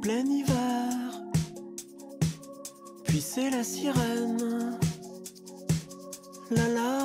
plein hiver. Puis c'est la sirène, la larme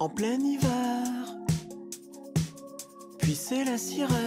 en plein hiver. Puis c'est la sirène.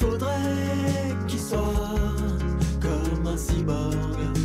faudrait qu'il soit comme un cyborg.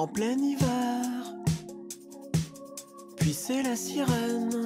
en plein hiver. Puis c'est la sirène.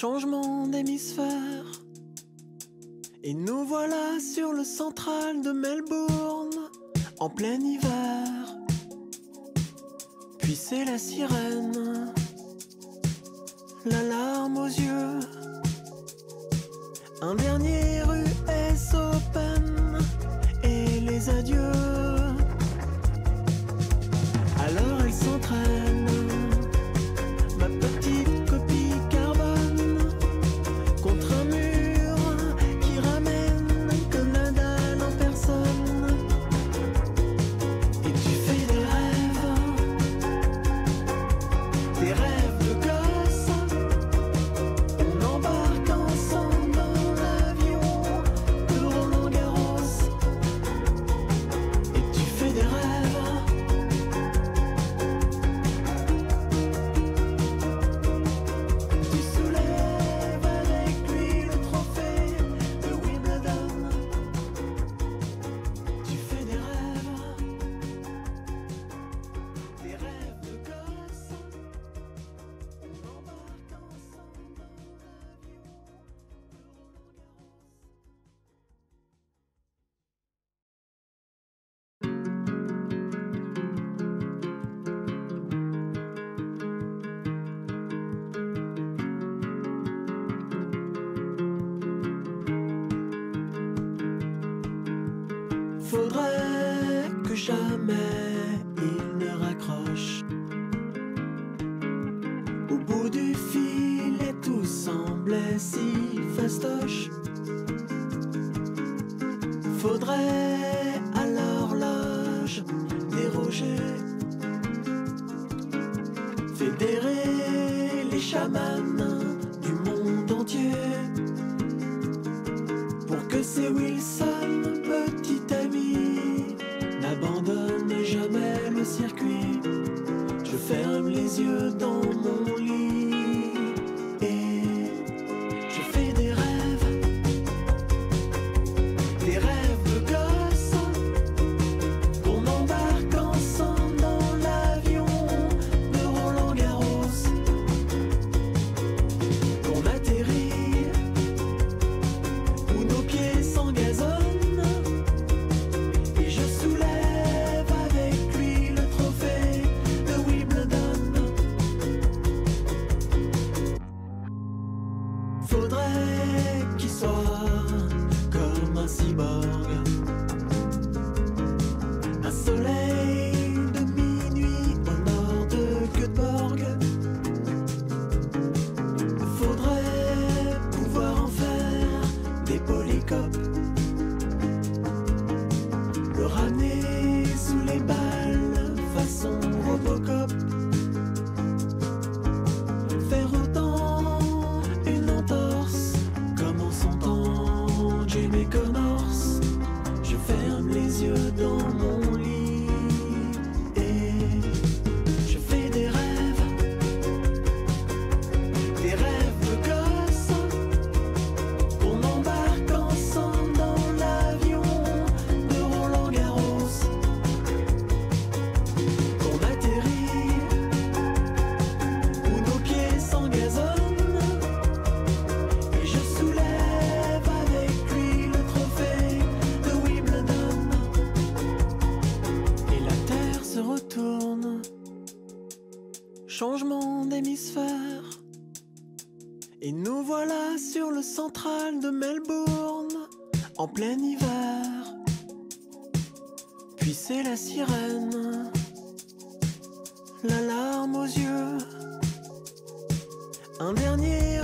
Changement d'hémisphère. Et nous voilà sur le central de Melbourne, en plein hiver. Puis c'est la sirène. Changement d'hémisphère. Et nous voilà sur le central de Melbourne, en plein hiver. Puis c'est la sirène, l'alarme aux yeux. Un dernier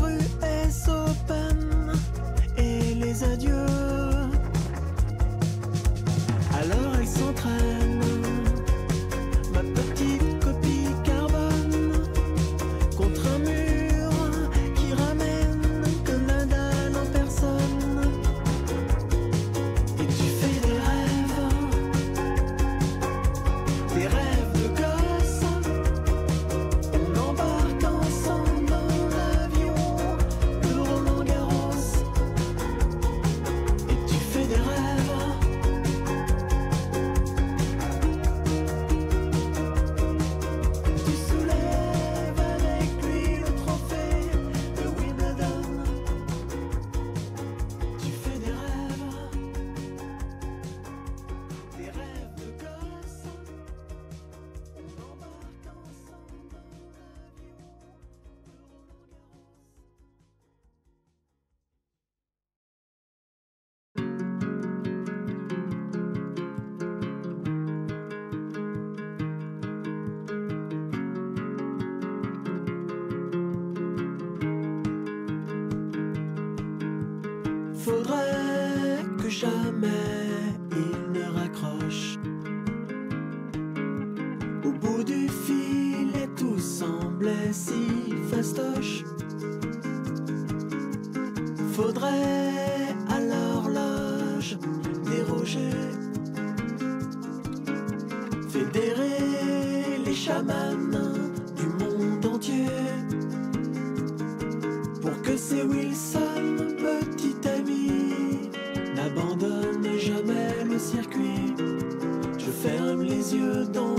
c'est Wilson, petit ami. N'abandonne jamais le circuit. Je ferme les yeux dans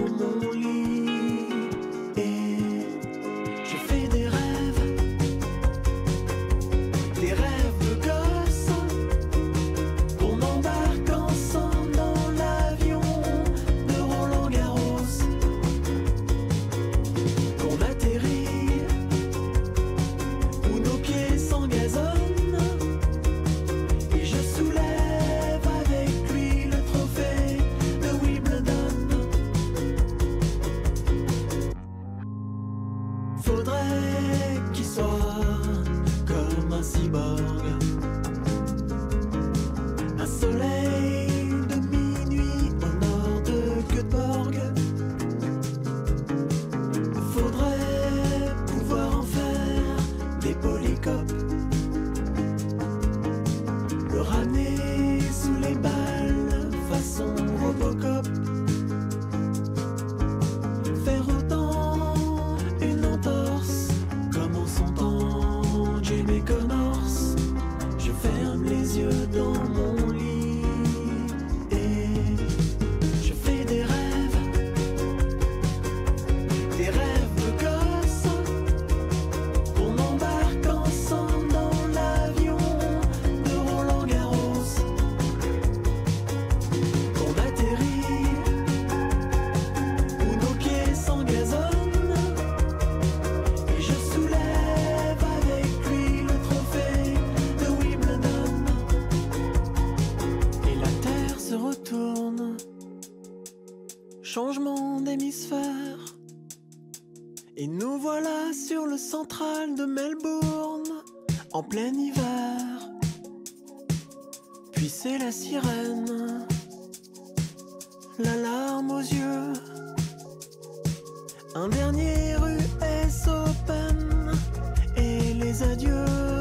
Changement d'hémisphère. Et nous voilà sur le central de Melbourne, en plein hiver. Puis c'est la sirène, l'alarme aux yeux. Un dernier US Open et les adieux.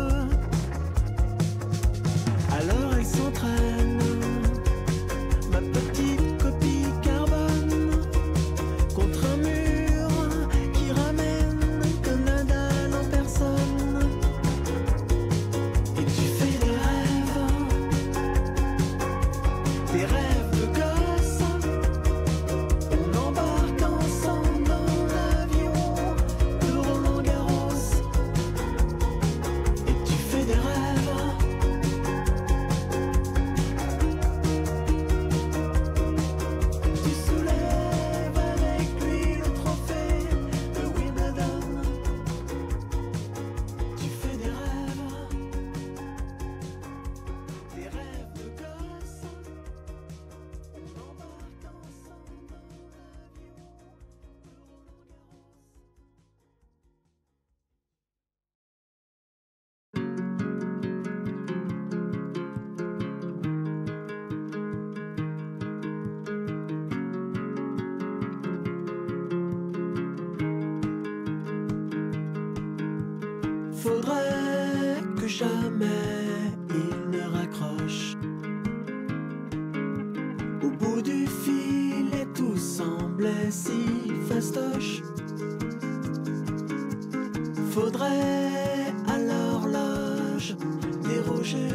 Faudrait à l'horloge déroger,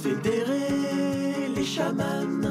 fédérer les chamans.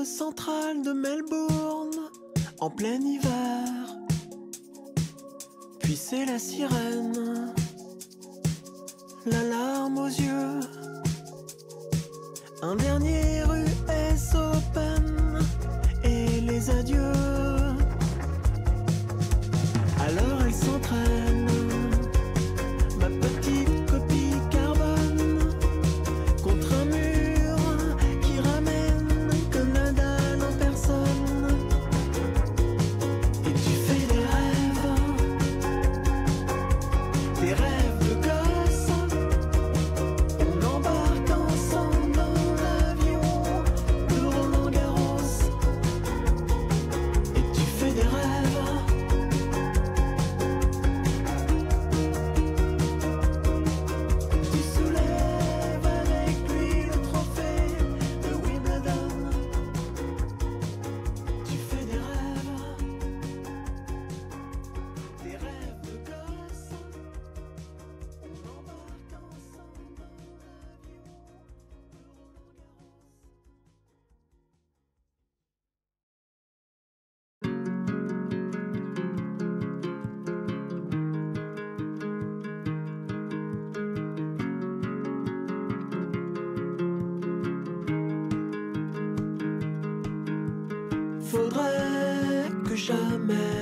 le central de Melbourne en plein hiver. Puis c'est la sirène, l'alarme aux yeux. Un dernier man.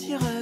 La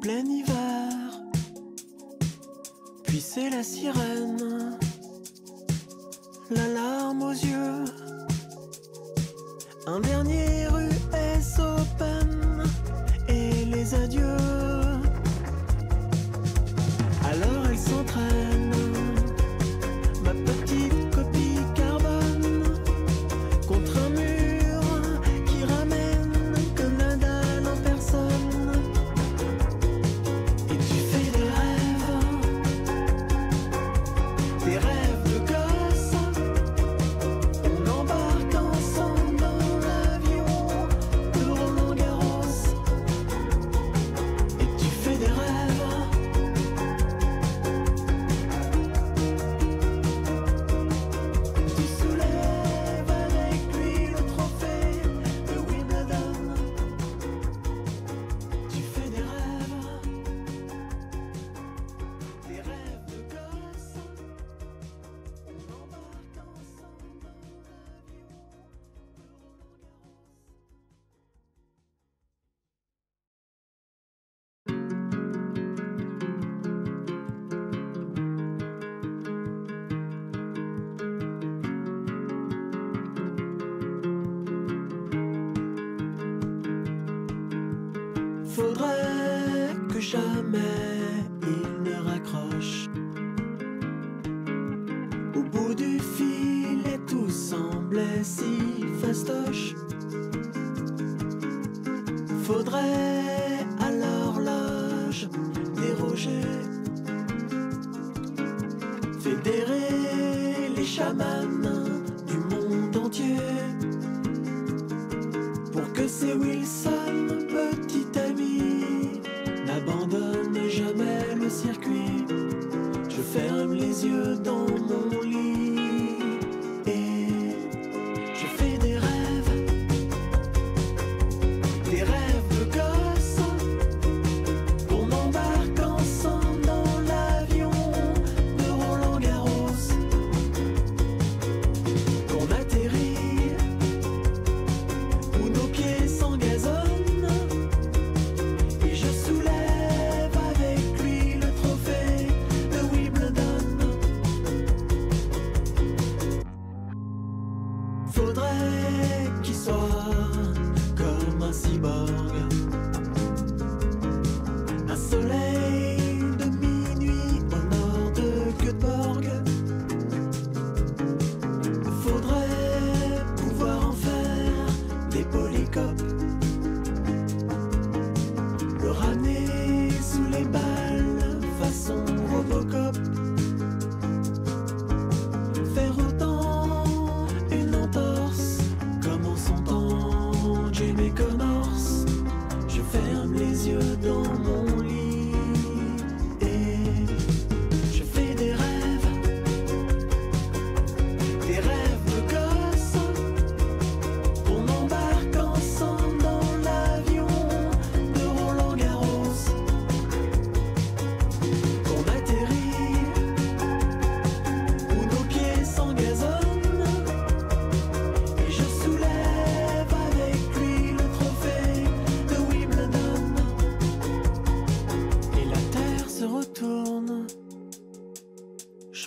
plein hiver. Puis c'est la sirène,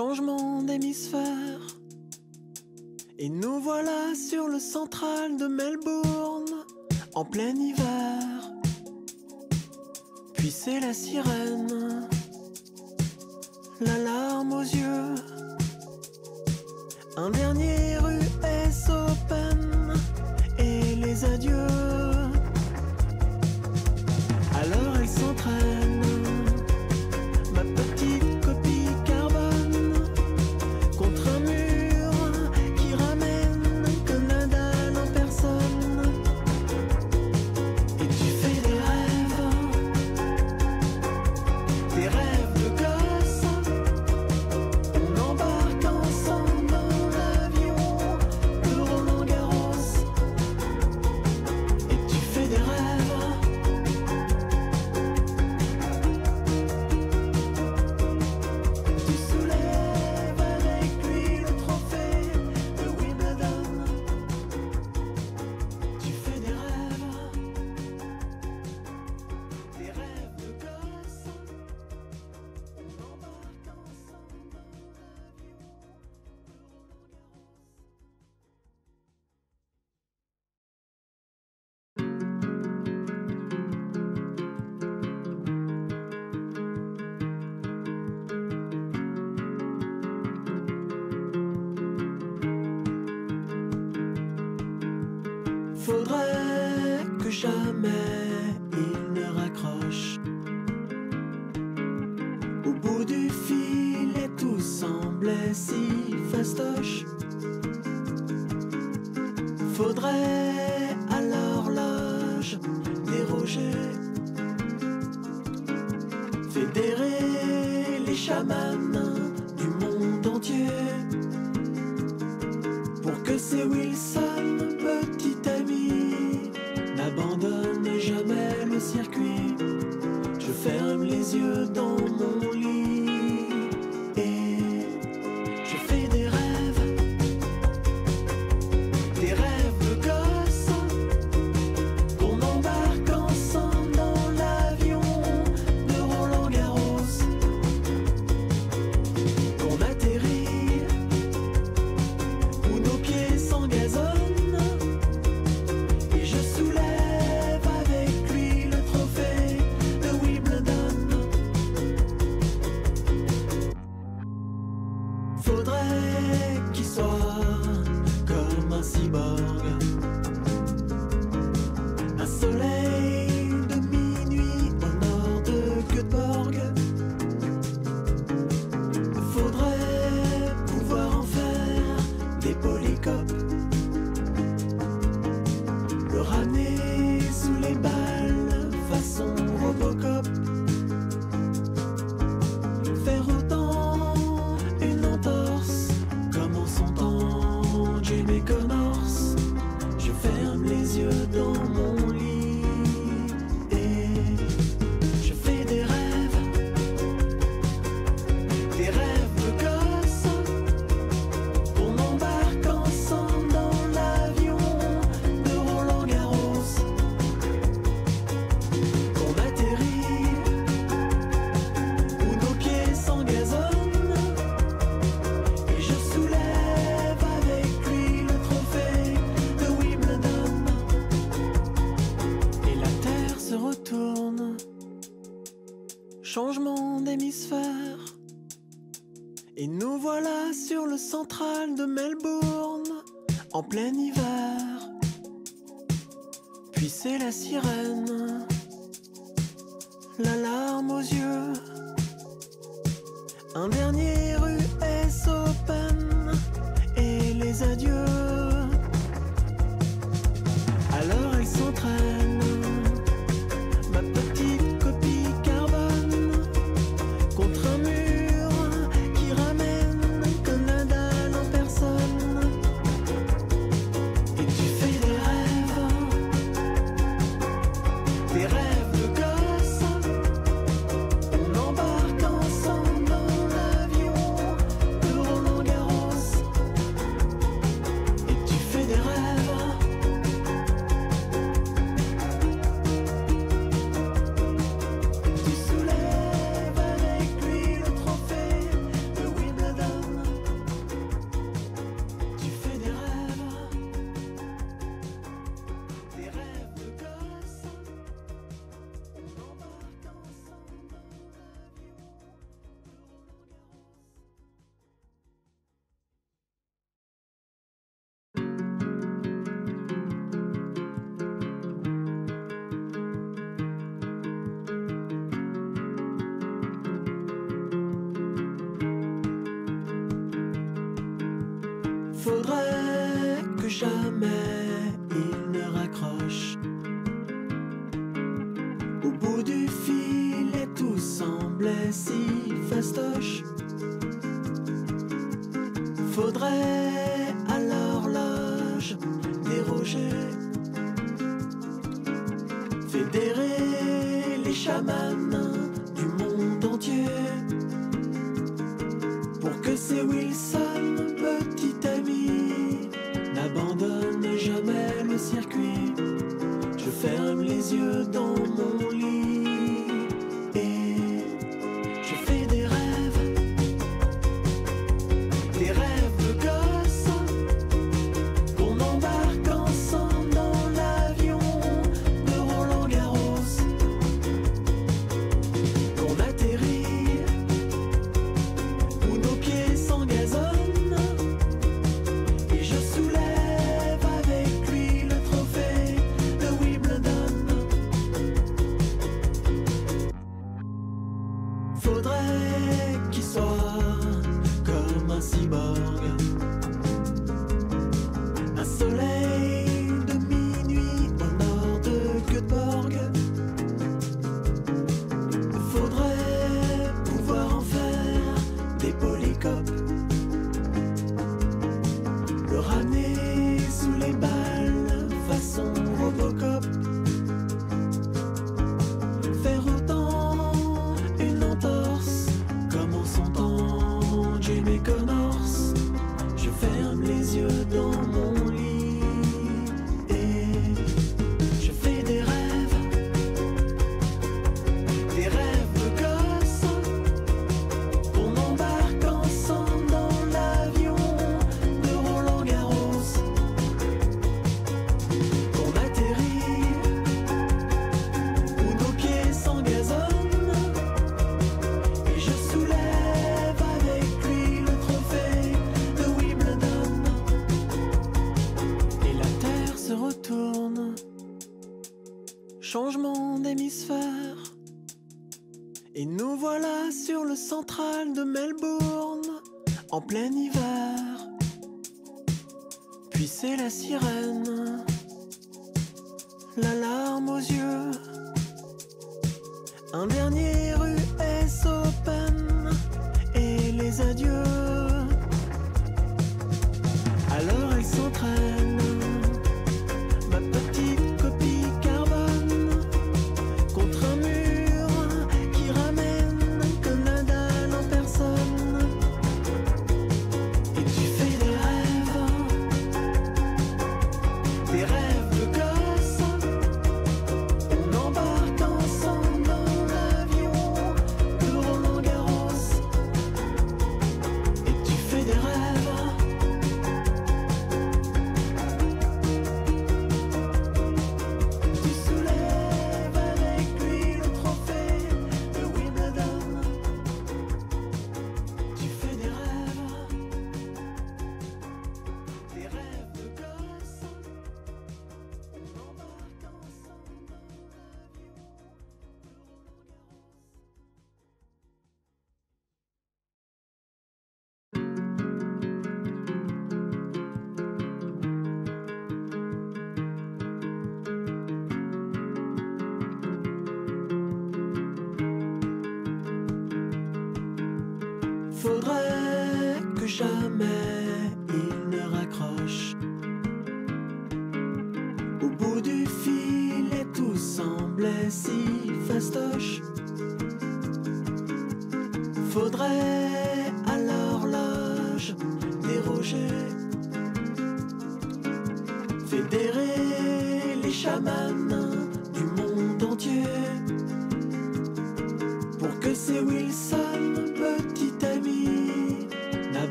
changement d'hémisphère. Et nous voilà sur le central de Melbourne, en plein hiver. Puis c'est la sirène plein hiver. Puis c'est la sirène. en plein hiver. Puis c'est la sirène.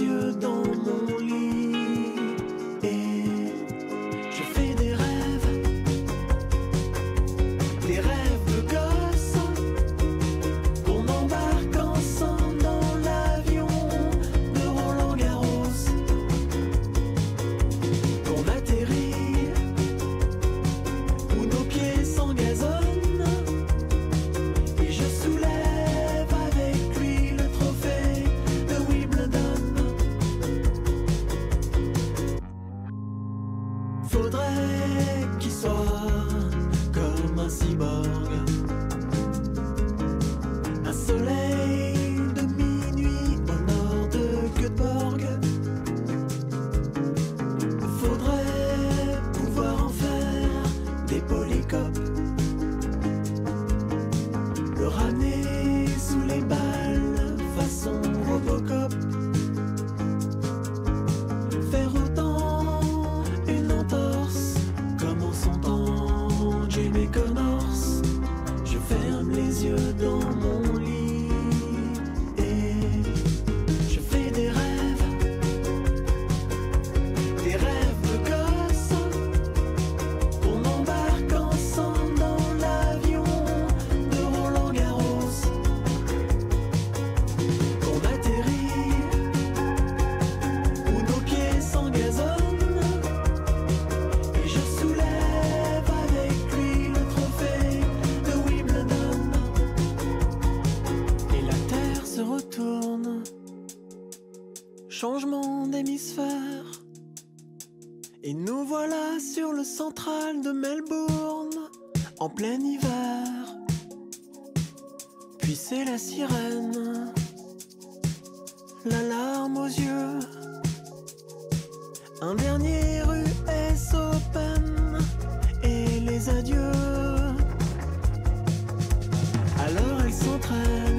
yeux dans mon lit. en plein hiver. Puis c'est la sirène, l'alarme aux yeux. Un dernier US Open et les adieux. Alors elle s'entraîne.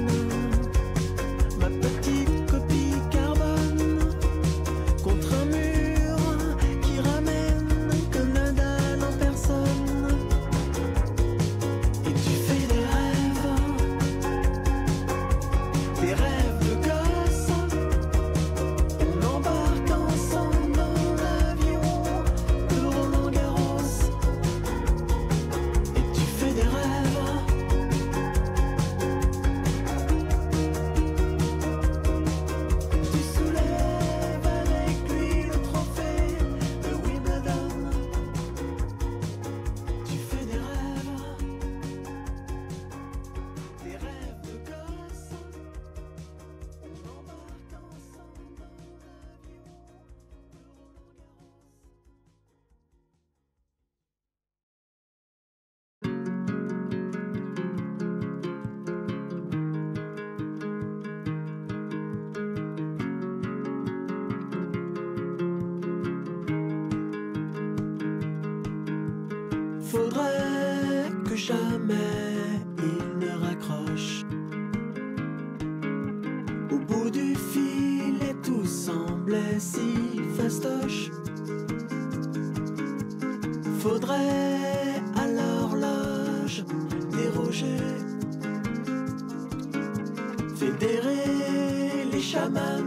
les chamans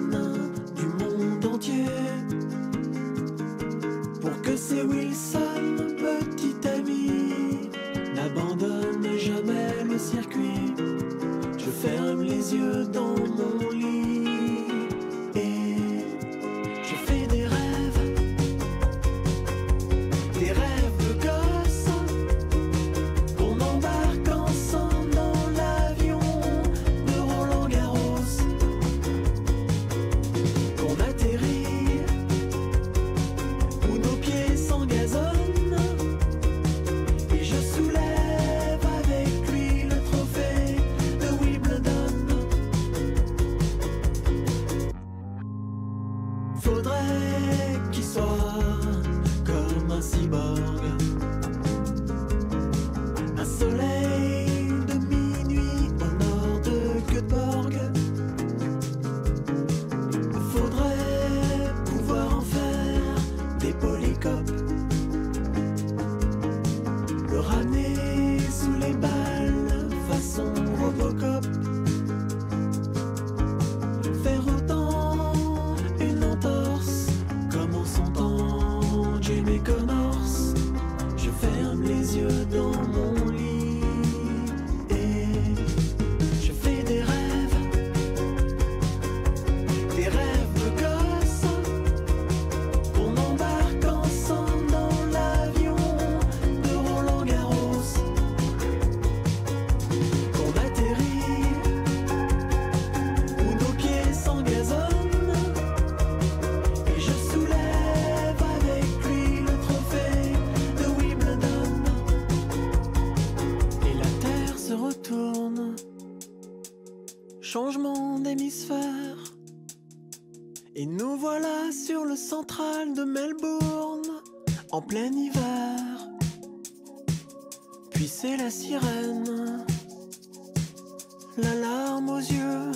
du monde entier pour que ces Wilson, petit ami, n'abandonnent jamais le circuit. Je ferme les yeux dans mon lit. sur le central de Melbourne en plein hiver. Puis c'est la sirène, la larme aux yeux.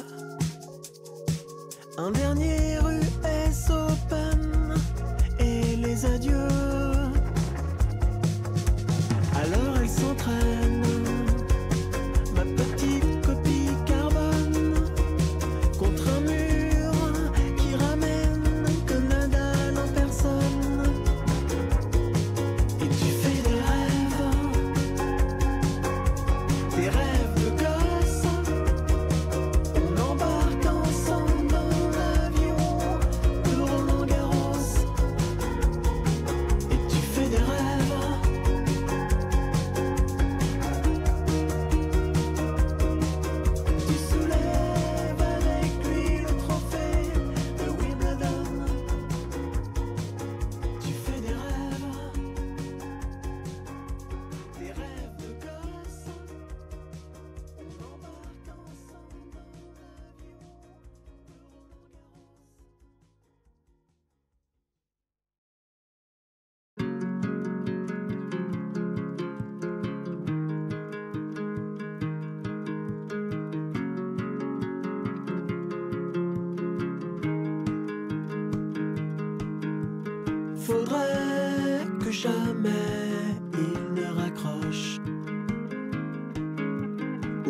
Un dernier US Open et les adieux.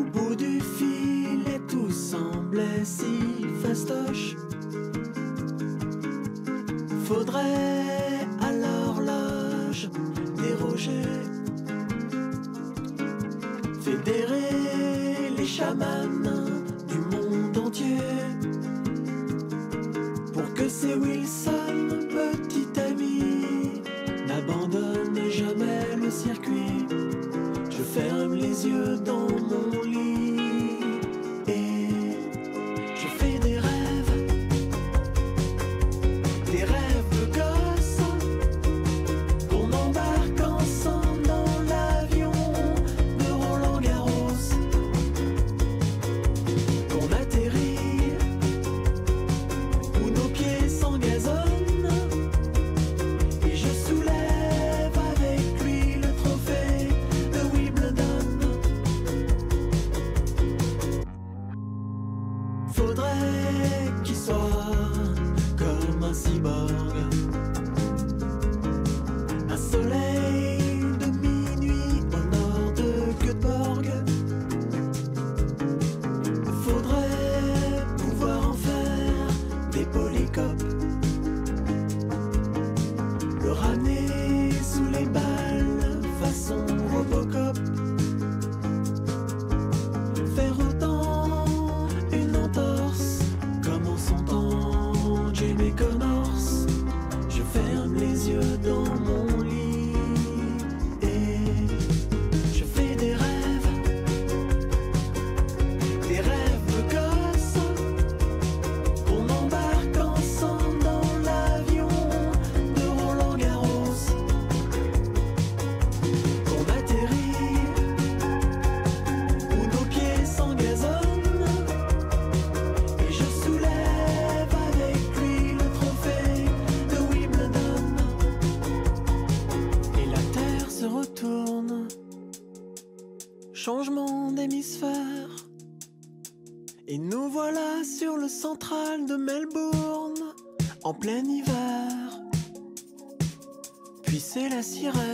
Au bout du fil et tout semblait si fastoche. Faudrait à l'horloge déroger, fédérer les chamans du monde entier pour que ces Wilson s'assira